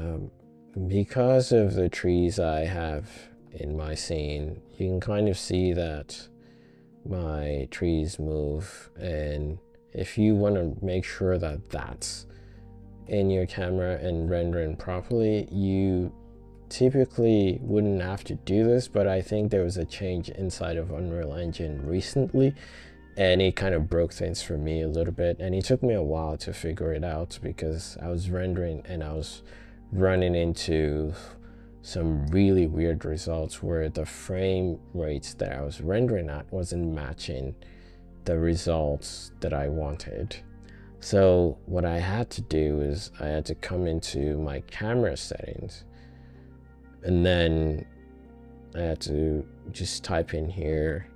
um, because of the trees I have in my scene, you can kind of see that my trees move. And if you want to make sure that that's in your camera and rendering properly, you typically wouldn't have to do this, but I think there was a change inside of Unreal Engine recently and it kind of broke things for me a little bit and it took me a while to figure it out because I was rendering and I was running into some really weird results where the frame rates that I was rendering at wasn't matching the results that I wanted. So what I had to do is I had to come into my camera settings and then I had to just type in here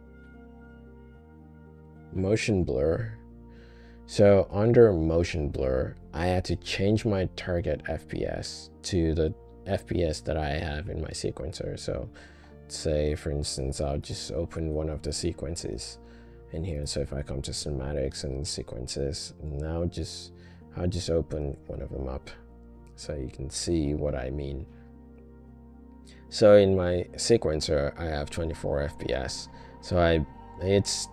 motion blur. So under motion blur, I had to change my target FPS to the FPS that I have in my sequencer. So say for instance, I'll just open one of the sequences in here. So if I come to cinematics and sequences, now just I'll just open one of them up so you can see what I mean. So in my sequencer, I have 24 FPS. So I it's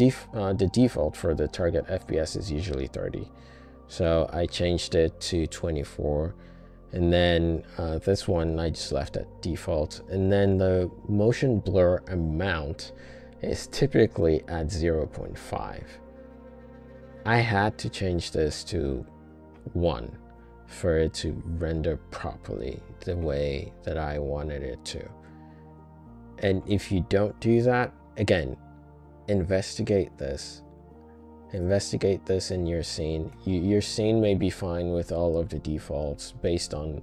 def, uh, the default for the target FPS is usually 30. So I changed it to 24 and then uh, this one I just left at default. And then the motion blur amount is typically at 0.5 I had to change this to 1 for it to render properly the way that I wanted it to. And if you don't do that again investigate this investigate this in your scene. You, your scene may be fine with all of the defaults based on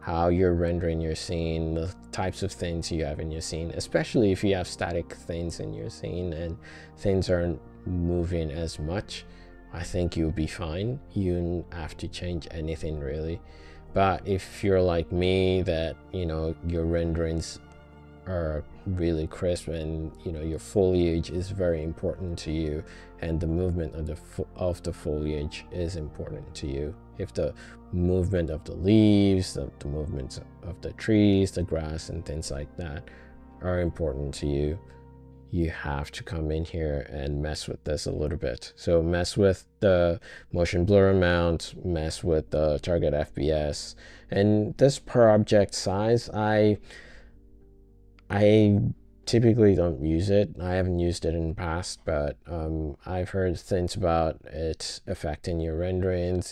how you're rendering your scene, the types of things you have in your scene, especially if you have static things in your scene and things aren't moving as much. I think you'll be fine. You don't have to change anything really. But if you're like me, that you know your renderings are really crisp and you know your foliage is very important to you and the movement of the of the foliage is important to you. If the movement of the leaves the, the movements of the trees the grass and things like that are important to you you have to come in here and mess with this a little bit. So mess with the motion blur amount mess with the target fps and this per object size i I typically don't use it. I haven't used it in the past, but um, I've heard things about it affecting your renderings.